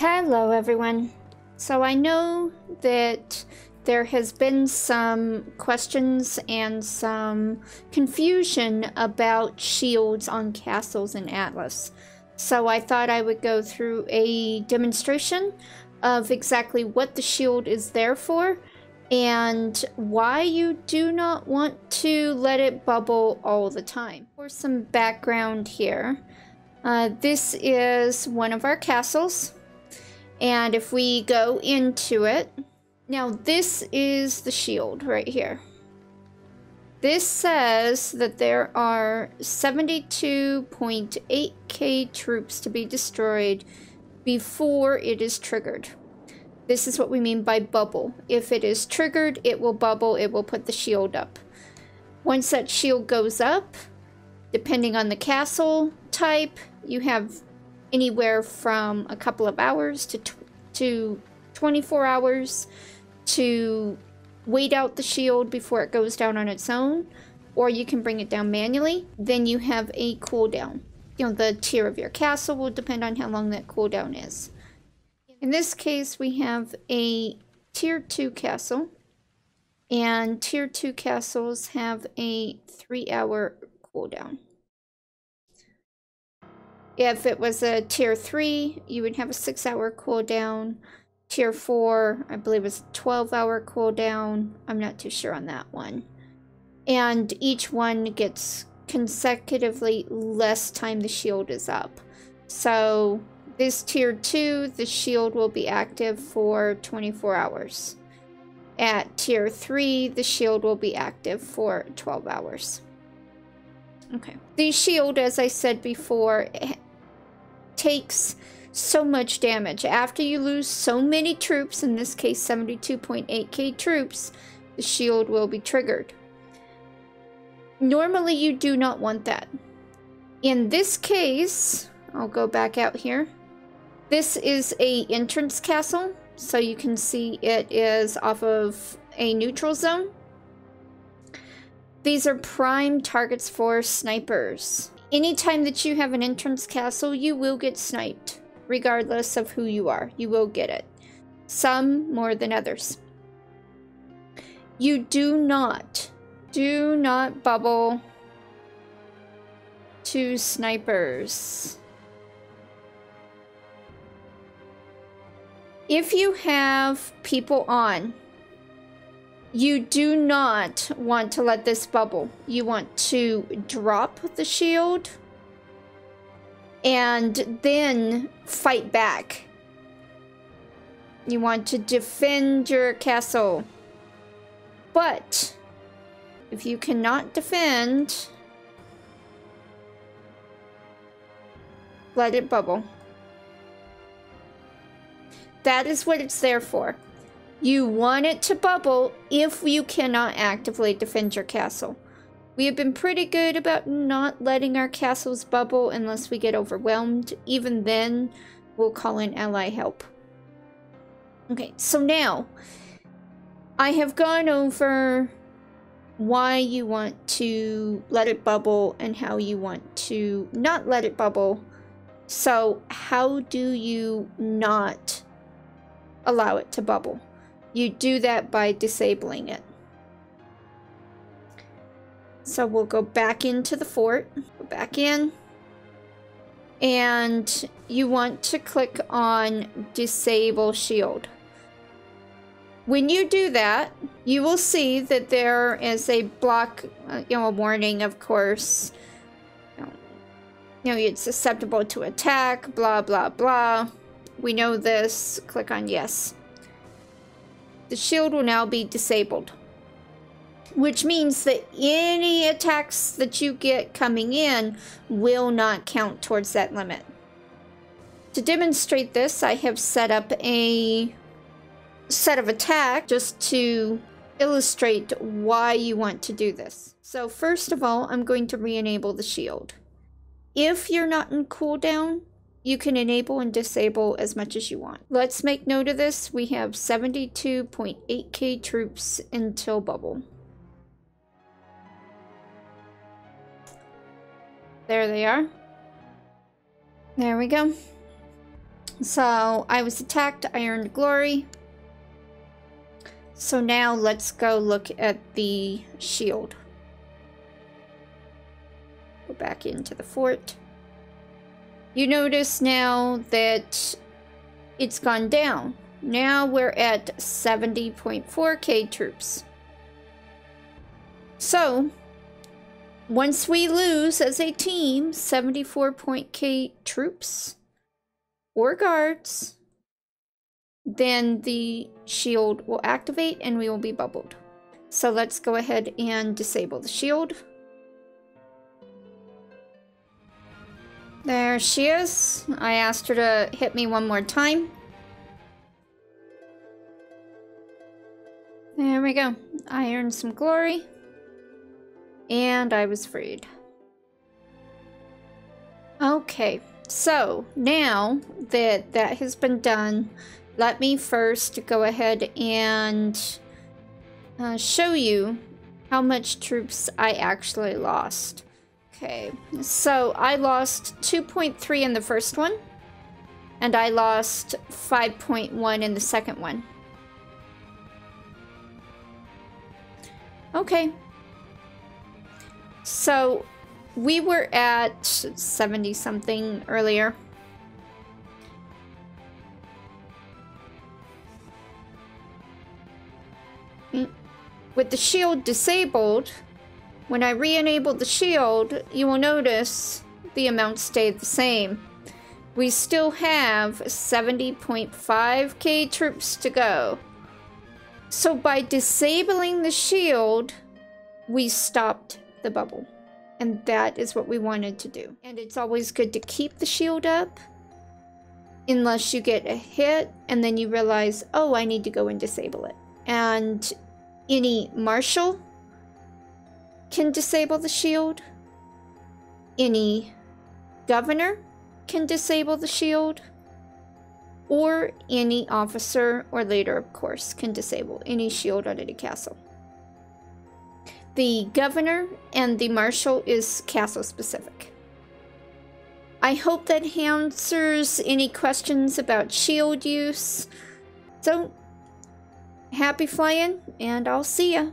Hello everyone. So I know that there has been some questions and some confusion about shields on castles in Atlas. So I thought I would go through a demonstration of exactly what the shield is there for and why you do not want to let it bubble all the time. For some background here, uh, this is one of our castles. And if we go into it, now this is the shield right here. This says that there are 72.8k troops to be destroyed before it is triggered. This is what we mean by bubble. If it is triggered, it will bubble, it will put the shield up. Once that shield goes up, depending on the castle type, you have anywhere from a couple of hours to, to 24 hours to wait out the shield before it goes down on its own, or you can bring it down manually. Then you have a cooldown. You know, the tier of your castle will depend on how long that cooldown is. In this case, we have a tier 2 castle, and tier 2 castles have a 3 hour cooldown. If it was a tier 3, you would have a 6 hour cooldown. Tier 4, I believe was 12 hour cooldown. I'm not too sure on that one. And each one gets consecutively less time the shield is up. So this tier 2, the shield will be active for 24 hours. At tier 3, the shield will be active for 12 hours. Okay. The shield, as I said before, eh, takes so much damage. After you lose so many troops, in this case 72.8k troops, the shield will be triggered. Normally you do not want that. In this case, I'll go back out here. This is a entrance castle, so you can see it is off of a neutral zone. These are prime targets for snipers. Anytime that you have an entrance castle, you will get sniped regardless of who you are. You will get it. Some more than others. You do not, do not bubble to snipers. If you have people on, you do not want to let this bubble. You want to drop the shield and then fight back. You want to defend your castle. But if you cannot defend, let it bubble. That is what it's there for. You want it to bubble if you cannot actively defend your castle. We have been pretty good about not letting our castles bubble unless we get overwhelmed. Even then, we'll call in ally help. Okay, so now, I have gone over why you want to let it bubble and how you want to not let it bubble. So how do you not allow it to bubble? You do that by disabling it. So we'll go back into the fort, go back in, and you want to click on disable shield. When you do that, you will see that there is a block, uh, you know, a warning, of course. You know, it's susceptible to attack, blah, blah, blah. We know this. Click on yes. The shield will now be disabled which means that any attacks that you get coming in will not count towards that limit. To demonstrate this, I have set up a set of attack just to illustrate why you want to do this. So first of all, I'm going to re-enable the shield. If you're not in cooldown, you can enable and disable as much as you want. Let's make note of this. We have 72.8k troops until bubble. There they are. There we go. So I was attacked, I earned glory. So now let's go look at the shield. Go back into the fort. You notice now that it's gone down. Now we're at 70.4k troops. So, once we lose as a team 74.k troops or guards, then the shield will activate and we will be bubbled. So let's go ahead and disable the shield. There she is. I asked her to hit me one more time. There we go. I earned some glory. And I was freed. Okay, so now that that has been done, let me first go ahead and uh, show you how much troops I actually lost. Okay, so I lost 2.3 in the first one, and I lost 5.1 in the second one. Okay. So, we were at 70 something earlier. Mm. With the shield disabled, when I re-enable the shield, you will notice the amount stayed the same. We still have 70.5k troops to go. So by disabling the shield, we stopped the bubble. And that is what we wanted to do. And it's always good to keep the shield up unless you get a hit and then you realize, oh, I need to go and disable it. And any marshal can disable the shield. Any governor can disable the shield. Or any officer or leader, of course, can disable any shield at the castle. The governor and the marshal is castle specific. I hope that answers any questions about shield use. So, happy flying, and I'll see ya.